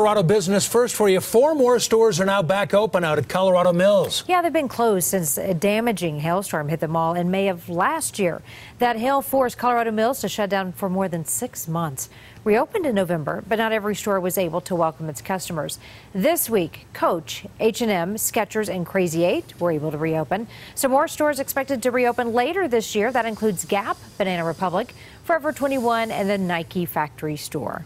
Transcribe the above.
Colorado business first for you. Four more stores are now back open out at Colorado Mills. Yeah, they've been closed since a damaging hailstorm hit the mall in May of last year. That hail forced Colorado Mills to shut down for more than six months. Reopened in November, but not every store was able to welcome its customers. This week, Coach, H&M, Skechers, and Crazy 8 were able to reopen. Some more stores expected to reopen later this year. That includes Gap, Banana Republic, Forever 21, and the Nike factory store.